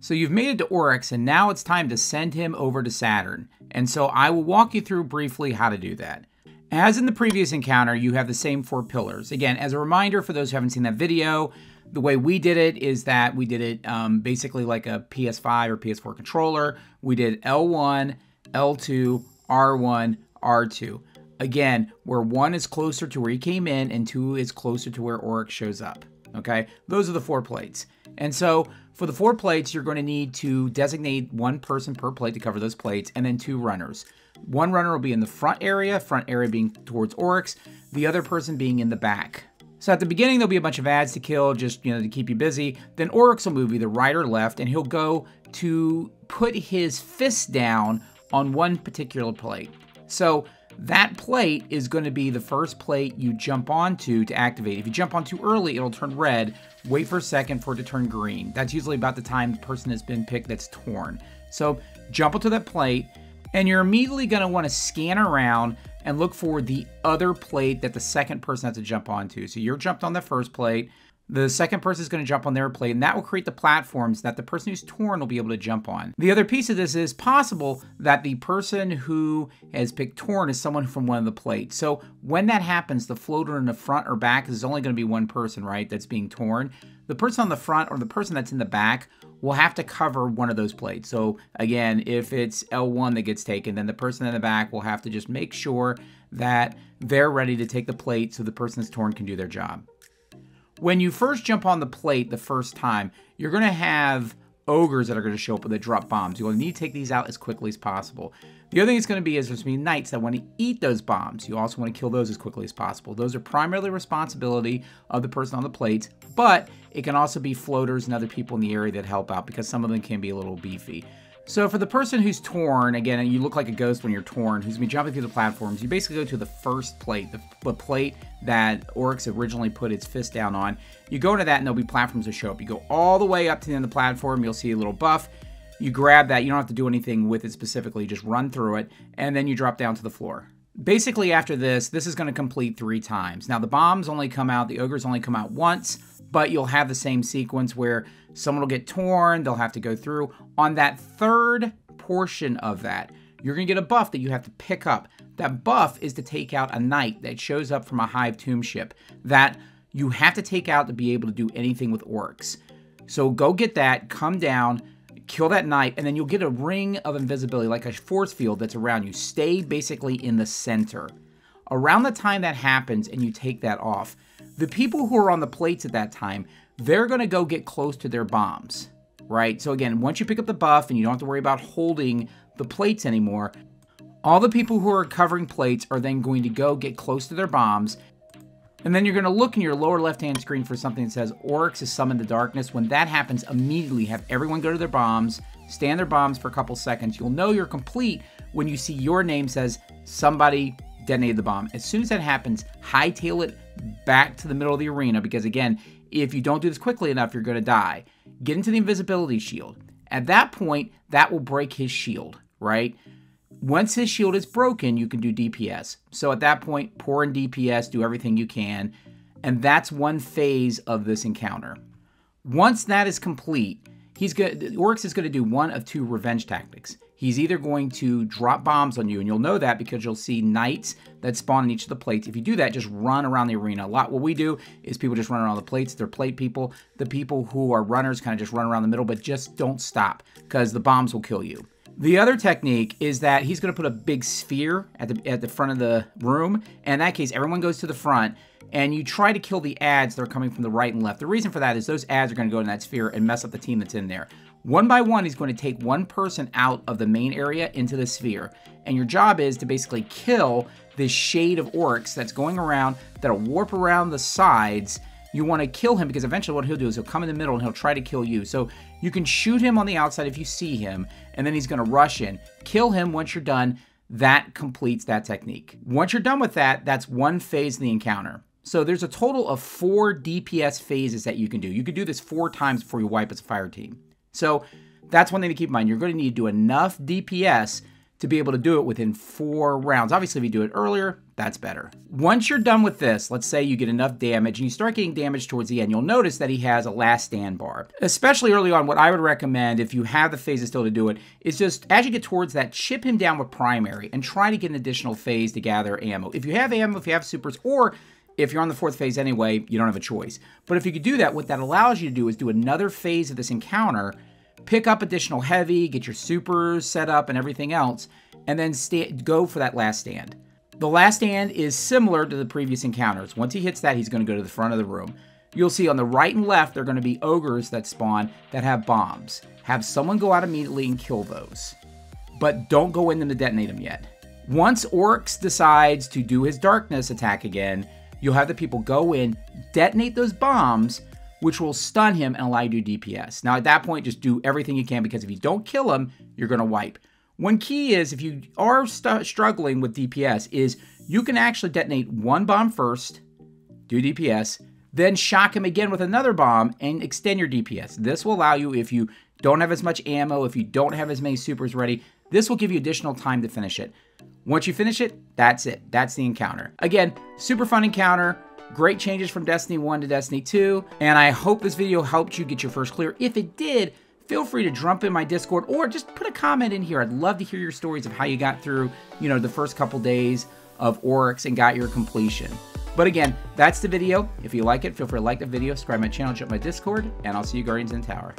So you've made it to Oryx, and now it's time to send him over to Saturn. And so I will walk you through briefly how to do that. As in the previous encounter, you have the same four pillars. Again, as a reminder for those who haven't seen that video, the way we did it is that we did it um, basically like a PS5 or PS4 controller. We did L1, L2, R1, R2. Again, where one is closer to where he came in and two is closer to where Oryx shows up. Okay, those are the four plates. And so for the four plates, you're going to need to designate one person per plate to cover those plates and then two runners. One runner will be in the front area, front area being towards Oryx, the other person being in the back. So at the beginning, there'll be a bunch of ads to kill, just you know, to keep you busy. Then Oryx will move either right or left, and he'll go to put his fist down on one particular plate. So that plate is going to be the first plate you jump onto to activate. If you jump on too early, it'll turn red. Wait for a second for it to turn green. That's usually about the time the person has been picked that's torn. So jump onto that plate, and you're immediately going to want to scan around and look for the other plate that the second person has to jump onto. So you're jumped on the first plate. The second person is going to jump on their plate, and that will create the platforms that the person who's torn will be able to jump on. The other piece of this is possible that the person who has picked torn is someone from one of the plates. So when that happens, the floater in the front or back is only going to be one person, right, that's being torn. The person on the front or the person that's in the back will have to cover one of those plates. So again, if it's L1 that gets taken, then the person in the back will have to just make sure that they're ready to take the plate so the person that's torn can do their job. When you first jump on the plate the first time, you're going to have ogres that are going to show up that drop bombs. You'll need to take these out as quickly as possible. The other thing it's going to be is there's going to be knights that want to eat those bombs. You also want to kill those as quickly as possible. Those are primarily responsibility of the person on the plate, but it can also be floaters and other people in the area that help out because some of them can be a little beefy. So for the person who's torn, again, you look like a ghost when you're torn, who's been jumping through the platforms, you basically go to the first plate, the, the plate that Oryx originally put its fist down on. You go into that and there'll be platforms that show up. You go all the way up to the end of the platform, you'll see a little buff. You grab that, you don't have to do anything with it specifically, just run through it, and then you drop down to the floor. Basically, after this, this is going to complete three times. Now, the bombs only come out, the ogres only come out once, but you'll have the same sequence where someone will get torn, they'll have to go through. On that third portion of that, you're going to get a buff that you have to pick up. That buff is to take out a knight that shows up from a Hive tomb ship that you have to take out to be able to do anything with Oryx. So go get that, come down, kill that knight, and then you'll get a ring of invisibility, like a force field that's around you. Stay basically in the center. Around the time that happens and you take that off, the people who are on the plates at that time, they're going to go get close to their bombs, right? So again, once you pick up the buff and you don't have to worry about holding the plates anymore, all the people who are covering plates are then going to go get close to their bombs. And then you're going to look in your lower left-hand screen for something that says Oryx is summoned to darkness. When that happens, immediately have everyone go to their bombs, stand their bombs for a couple seconds. You'll know you're complete when you see your name says somebody detonated the bomb. As soon as that happens, hightail it back to the middle of the arena because, again, if you don't do this quickly enough, you're going to die. Get into the invisibility shield. At that point, that will break his shield, right? Once his shield is broken, you can do DPS. So at that point, pour in DPS, do everything you can. And that's one phase of this encounter. Once that is complete, he's going Oryx is going to do one of two revenge tactics he's either going to drop bombs on you, and you'll know that because you'll see knights that spawn in each of the plates. If you do that, just run around the arena. A lot what we do is people just run around the plates. They're plate people. The people who are runners kind of just run around the middle, but just don't stop because the bombs will kill you. The other technique is that he's going to put a big sphere at the at the front of the room. And in that case, everyone goes to the front, and you try to kill the ads that are coming from the right and left. The reason for that is those ads are going to go in that sphere and mess up the team that's in there. One by one, he's going to take one person out of the main area into the sphere. And your job is to basically kill this shade of Oryx that's going around, that'll warp around the sides. You want to kill him because eventually what he'll do is he'll come in the middle and he'll try to kill you. So you can shoot him on the outside if you see him, and then he's going to rush in. Kill him once you're done. That completes that technique. Once you're done with that, that's one phase of the encounter. So there's a total of four DPS phases that you can do. You can do this four times before you wipe as a fire team. So that's one thing to keep in mind. You're going to need to do enough DPS to be able to do it within four rounds. Obviously, if you do it earlier, that's better. Once you're done with this, let's say you get enough damage and you start getting damage towards the end, you'll notice that he has a last stand bar. Especially early on, what I would recommend if you have the phases still to do it is just as you get towards that, chip him down with primary and try to get an additional phase to gather ammo. If you have ammo, if you have supers, or if you're on the fourth phase anyway, you don't have a choice. But if you could do that, what that allows you to do is do another phase of this encounter pick up additional heavy, get your supers set up and everything else, and then go for that last stand. The last stand is similar to the previous encounters. Once he hits that, he's going to go to the front of the room. You'll see on the right and left, there are going to be ogres that spawn that have bombs. Have someone go out immediately and kill those. But don't go in them to detonate them yet. Once Oryx decides to do his darkness attack again, you'll have the people go in, detonate those bombs, which will stun him and allow you to do DPS. Now, at that point, just do everything you can because if you don't kill him, you're going to wipe. One key is if you are st struggling with DPS, is you can actually detonate one bomb first, do DPS, then shock him again with another bomb and extend your DPS. This will allow you, if you don't have as much ammo, if you don't have as many supers ready, this will give you additional time to finish it. Once you finish it, that's it. That's the encounter. Again, super fun encounter. Great changes from Destiny 1 to Destiny 2, and I hope this video helped you get your first clear. If it did, feel free to jump in my Discord or just put a comment in here. I'd love to hear your stories of how you got through, you know, the first couple days of Oryx and got your completion. But again, that's the video. If you like it, feel free to like the video, subscribe my channel, jump my Discord, and I'll see you Guardians in Tower.